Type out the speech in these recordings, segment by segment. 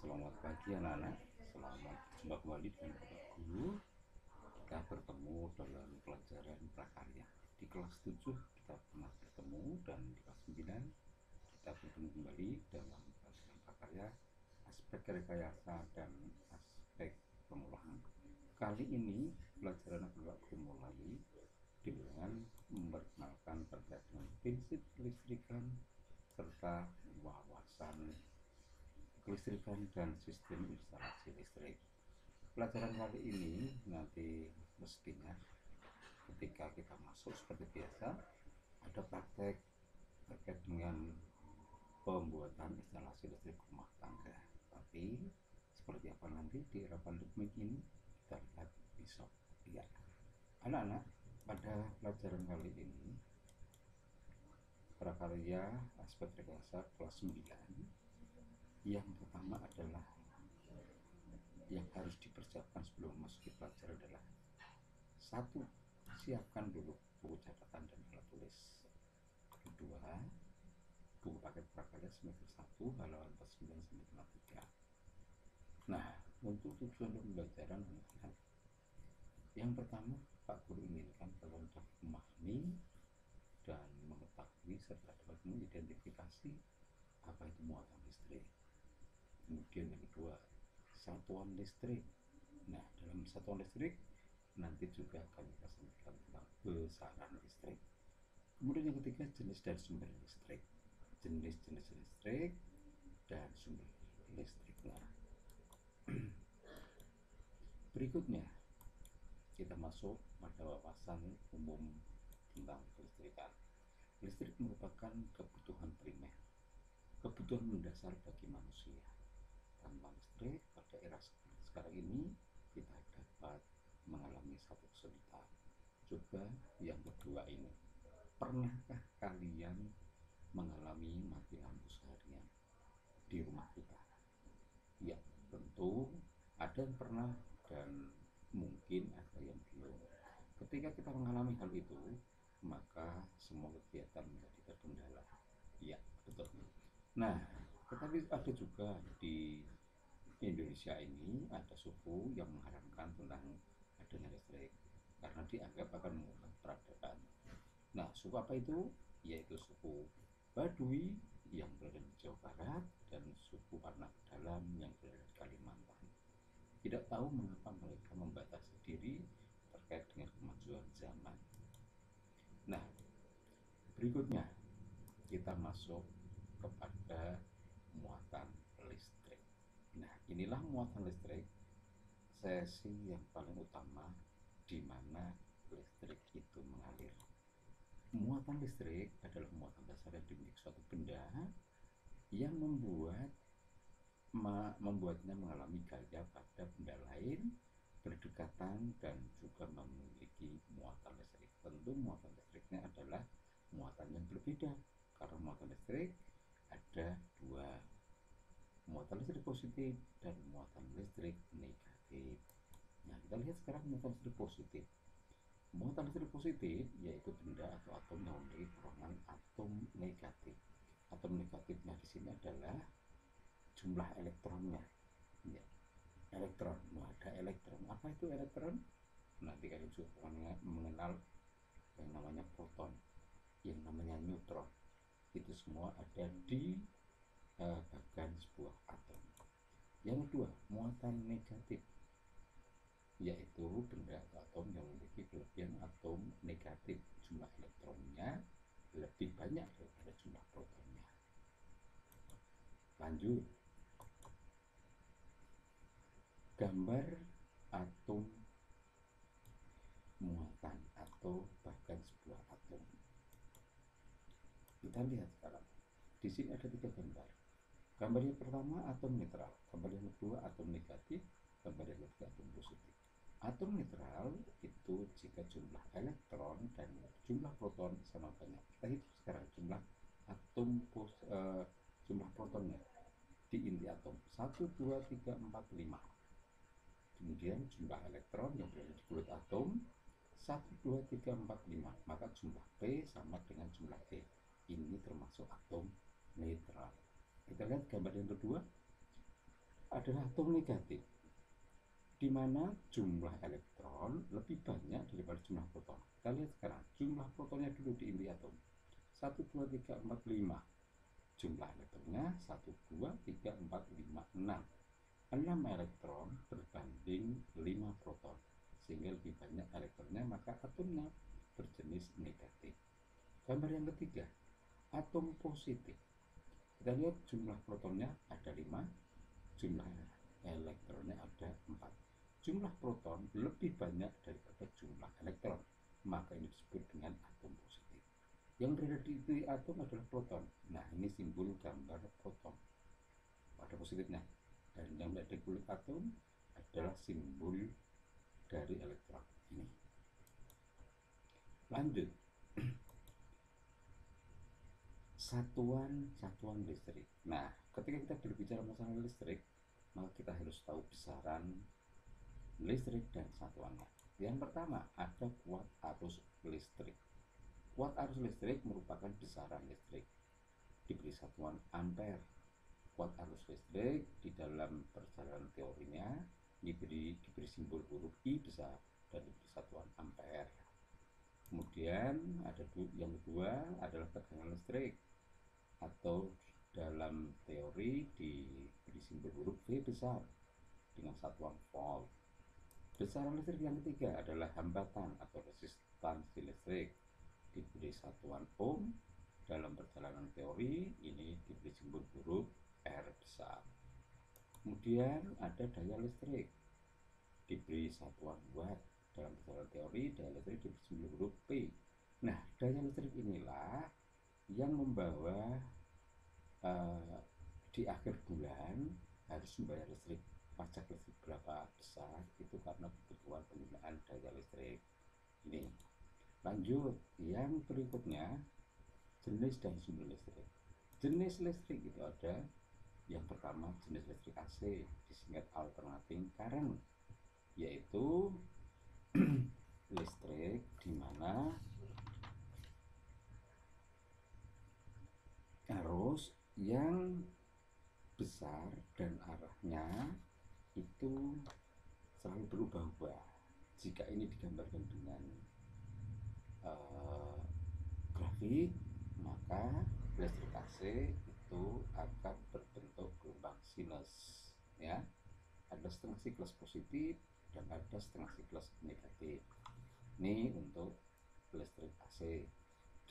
Selamat pagi anak-anak, selamat jumpa kembali dengan Bapak Guru Kita bertemu dalam pelajaran prakarya. Di kelas 7 kita pernah bertemu dan di kelas 9 kita bertemu kembali dalam pelajaran prakarya Aspek rekayasa dan aspek pengolahan. Kali ini pelajaran akan Guru mulai dengan memperkenalkan terkait dengan prinsip listrikan serta wawasan kelistrikan dan sistem instalasi listrik. Pelajaran kali ini nanti mestinya ketika kita masuk seperti biasa ada praktek terkait dengan pembuatan instalasi listrik rumah tangga. Tapi seperti apa nanti di era pandemi ini kita lihat besok. Ya, anak-anak pada pelajaran kali ini prakarya aspek rekayasa kelas 9 yang pertama adalah yang harus dipersiapkan sebelum masuk ke pelajaran adalah satu siapkan dulu buku catatan dan alat tulis. Kedua buku paket prakarya semester 1 halaman 49 sampai 53 nah untuk tujuan pembelajaran anak-anak yang pertama Pak Guru inginkan kalian dapat memahami dan mengetahui serta dapat mengidentifikasi apa itu muatan listrik. Kemudian yang kedua satuan listrik. Nah dalam satuan listrik nanti juga akan kita sampaikan tentang besaran listrik. Kemudian yang ketiga jenis dan sumber listrik. Jenis-jenis listrik dan sumber listrik. Nah berikutnya kita masuk pada wawasan umum tentang kelistrikan listrik merupakan kebutuhan primer. Kebutuhan mendasar bagi manusia. Tanpa listrik pada era sekarang ini kita dapat mengalami satu kesulitan. Coba yang kedua ini. Pernahkah kalian mengalami mati lampu seharian di rumah kita? Ya tentu ada yang pernah dan mungkin ada yang belum. Ketika kita mengalami hal itu maka semua kegiatan menjadi terkendala ya betul nah tetapi ada juga di Indonesia ini ada suku yang mengharamkan tentang adanya listrik karena dianggap akan mengubah peradaban. Nah, suku apa itu? Yaitu suku Baduy yang berada di Jawa Barat dan suku Anak Dalam yang berada di Kalimantan. Tidak tahu mengapa mereka membatasi diri terkait dengan kemajuan zaman. Berikutnya kita masuk kepada muatan listrik. Nah, inilah muatan listrik sesi yang paling utama di mana listrik itu mengalir. Muatan listrik adalah muatan dasar yang dimiliki suatu benda yang membuat membuatnya mengalami gaya pada benda lain berdekatan dan juga memiliki muatan listrik. Tentu muatan listriknya adalah muatan yang berbeda karena muatan listrik ada dua muatan listrik positif dan muatan listrik negatif. Nah kita lihat sekarang muatan listrik positif. Muatan listrik positif yaitu benda atau atom yang memiliki dorongan atom negatif. Atom negatifnya di sini adalah jumlah elektronnya. Ya. elektron. Nah, ada elektron. Apa itu elektron? Nanti kalian juga mengenal yang namanya proton yang namanya neutron. Itu semua ada di uh, bagian sebuah atom. Yang kedua, muatan negatif yaitu benda atom yang memiliki kelebihan atom negatif. Jumlah elektronnya lebih banyak daripada jumlah protonnya. Lanjut. Gambar atom muatan atau bahkan sebuah atom. Kita lihat sekarang. Di sini ada tiga gambar. Gambar yang pertama atom netral gambar yang kedua atom negatif gambar yang ketiga atom positif. Atom netral itu jika jumlah elektron dan jumlah proton sama banyak. Kita hitung sekarang jumlah atom pos, uh, jumlah protonnya di inti atom. 1, 2, 3, 4, 5 kemudian jumlah elektron yang berada di kulit atom. 1, 2, 3, 4, 5 maka jumlah P sama dengan jumlah E. Ini termasuk atom netral. Kita lihat gambar yang kedua adalah atom negatif di mana jumlah elektron lebih banyak daripada jumlah proton. Kita lihat sekarang jumlah protonnya dulu di inti atom. 1, 2, 3, 4, 5. Jumlah elektronnya 1, 2, 3, 4, 5, 6. 6 elektron berbanding 5 proton. Sehingga lebih banyak elektronnya maka atomnya berjenis negatif. Gambar yang ketiga, atom positif. Kita lihat jumlah protonnya ada 5, jumlah elektronnya ada 4 jumlah proton lebih banyak daripada jumlah elektron. Maka ini disebut dengan atom positif. Yang berada di atom adalah proton. Nah ini simbol gambar proton. Pada positifnya. Dan yang berada di kulit atom adalah simbol dari elektron ini. Lanjut satuan-satuan listrik nah ketika kita berbicara masalah listrik maka kita harus tahu besaran listrik dan satuannya. Yang pertama, ada kuat arus listrik. Kuat arus listrik merupakan besaran listrik diberi satuan ampere. Kuat arus listrik di dalam perjalanan teorinya diberi diberi simbol huruf I besar dan diberi satuan ampere. Kemudian ada yang kedua adalah tegangan listrik atau dalam teori diberi simbol huruf V besar dengan satuan volt. Besaran listrik yang ketiga adalah hambatan atau resistansi listrik diberi satuan ohm dalam perjalanan teori ini diberi simbol huruf R besar. Kemudian ada daya listrik diberi satuan watt dalam perjalanan teori daya listrik diberi simbol huruf P. Nah, daya listrik inilah yang membawa uh, di akhir bulan harus membayar listrik pajak listrik berapa besar itu karena kebutuhan penggunaan daya listrik ini. Lanjut yang berikutnya jenis dan sumber listrik. Jenis listrik itu ada yang pertama jenis listrik AC disingkat alternating current yaitu listrik di mana arus yang besar dan arahnya itu selalu berubah-ubah. Jika ini digambarkan dengan uh, grafik maka listrik AC itu akan berbentuk gelombang sinus ya. Ada setengah siklus positif dan ada setengah siklus negatif. Ini untuk listrik AC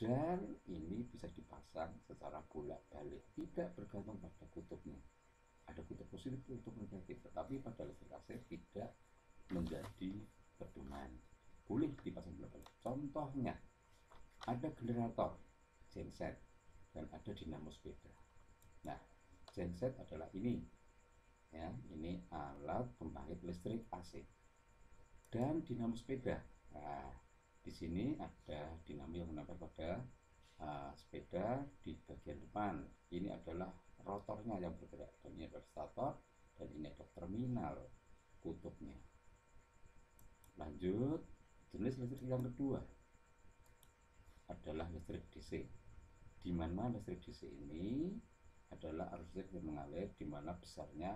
dan ini bisa dipasang secara bolak-balik. Tidak bergantung pada kutubnya. Ada kutub positif kutub negatif. Tetapi pada listrik AC tidak menjadi pedoman. Boleh dipasang bolak contohnya ada generator genset dan ada dinamo sepeda. Nah genset adalah ini. Ya ini alat pembangkit listrik AC dan dinamo sepeda di sini ada dinamo yang menempel pada uh, sepeda di bagian depan. Ini adalah rotornya yang bergerak. Dan ini adalah stator dan ini adalah terminal kutubnya. Lanjut jenis listrik yang kedua adalah listrik DC di mana listrik DC ini adalah arus listrik yang mengalir di mana besarnya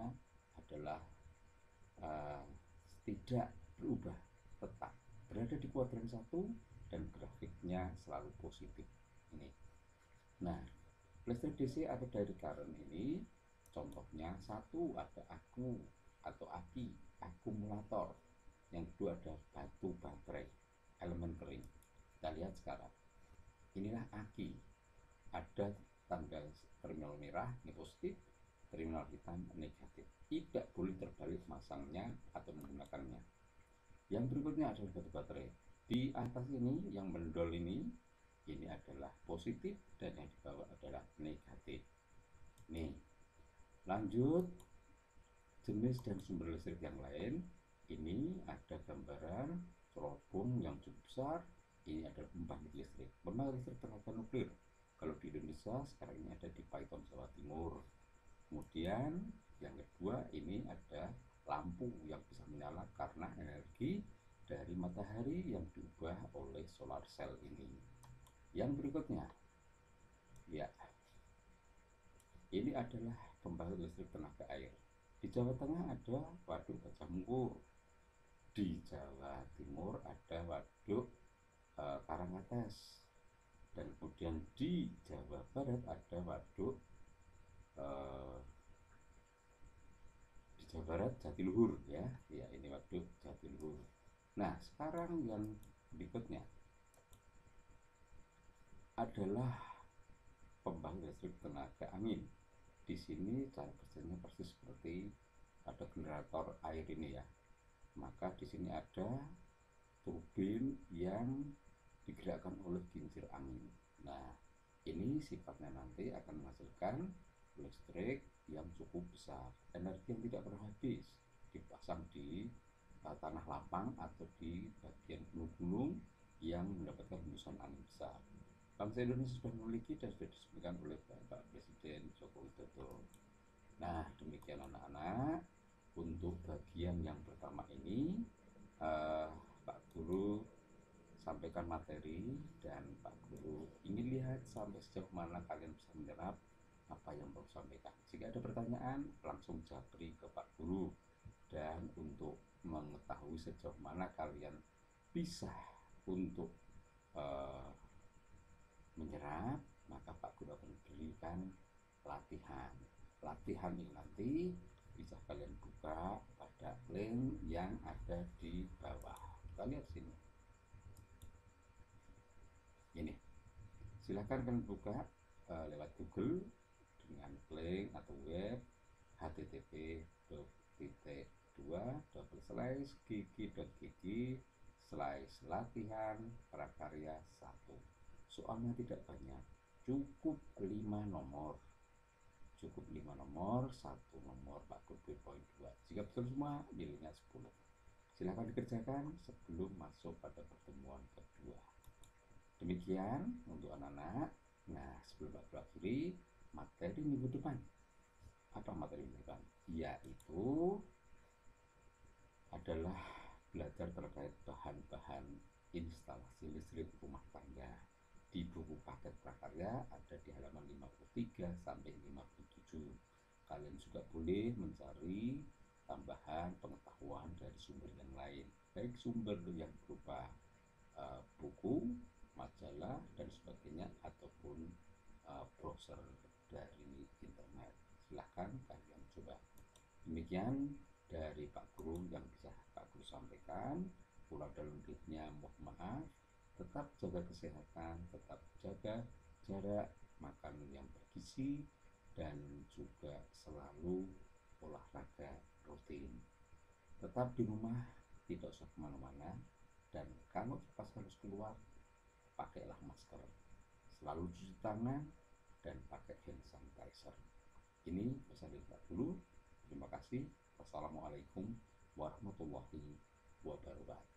adalah uh, tidak berubah tetap berada di kuadran satu dan grafiknya selalu positif ini. Nah Listrik DC atau direct current ini contohnya satu ada aku atau aki akumulator yang kedua ada batu baterai elemen kering. Kita lihat sekarang. Inilah aki. Ada tanda terminal merah ini positif terminal hitam negatif. Tidak boleh terbalik masangnya atau menggunakannya yang berikutnya adalah batu baterai. Di atas ini yang mendol ini ini adalah positif dan yang di bawah adalah negatif. Nih lanjut. Jenis dan sumber listrik yang lain. Ini ada gambaran cerobong yang cukup besar. Ini adalah pembangkit listrik. Pembangkit listrik tenaga nuklir. Kalau di Indonesia sekarang ini ada di Python Jawa Timur. Kemudian yang kedua ini ada lampu yang bisa menyala karena energi dari matahari yang diubah oleh solar cell ini yang berikutnya Ya, ini adalah pembangkit listrik tenaga air. Di Jawa Tengah ada waduk Gajah. Di Jawa Timur ada waduk e, Karangates. Dan kemudian di Jawa Barat ada waduk e, Jawa Barat Jatiluhur ya. Ya, ini waduk Jatiluhur. Nah, sekarang yang berikutnya adalah pembangkit listrik tenaga angin di sini cara kerjanya persis seperti ada generator air ini ya maka di sini ada turbin yang digerakkan oleh kincir angin nah ini sifatnya nanti akan menghasilkan listrik yang cukup besar energi yang tidak pernah dipasang di uh, tanah lapang atau di bagian gunung-gunung yang mendapatkan hembusan angin besar bangsa Indonesia sudah memiliki dan sudah disebutkan oleh Bapak Presiden Joko Widodo. Nah, demikian anak-anak untuk bagian yang pertama ini uh, Pak Guru sampaikan materi dan Pak Guru ingin lihat sampai sejauh mana kalian bisa menyerap apa yang baru sampaikan. Jika ada pertanyaan, langsung japri ke Pak Guru. Dan untuk mengetahui sejauh mana kalian bisa untuk uh, menyerap maka Pak Guru akan berikan latihan. Latihan ini nanti bisa kalian buka pada link yang ada di bawah. Kita lihat sini. Ini. Silahkan kalian buka uh, lewat Google dengan link atau web http titik dua double slash gigi.gigi slash latihan prakarya satu. Soalnya tidak banyak. Cukup lima nomor. Cukup lima nomor satu nomor Pak Guru poin dua. Jika betul semua nilainya 10 silahkan dikerjakan sebelum masuk pada pertemuan kedua. Demikian untuk anak-anak. Nah sebelum Guru akhiri materi minggu depan apa materi minggu depan yaitu adalah belajar terkait bahan-bahan instalasi listrik rumah tangga. Di buku paket prakarya ada di halaman 53 sampai 57. Kalian juga boleh mencari tambahan pengetahuan dari sumber yang lain, baik sumber yang berupa uh, buku, majalah dan sebagainya ataupun uh, browser dari internet. Silahkan kalian coba. Demikian dari Pak Guru yang bisa Pak Guru sampaikan. Kurang dalam mohon maaf tetap jaga kesehatan, tetap jaga jarak makan yang bergizi dan juga selalu olahraga rutin. Tetap di rumah, tidak usah ke mana-mana dan kalau pas harus keluar, pakailah masker. Selalu cuci tangan dan pakai hand sanitizer. Ini pesan dari dulu. Terima kasih. Wassalamualaikum warahmatullahi wabarakatuh.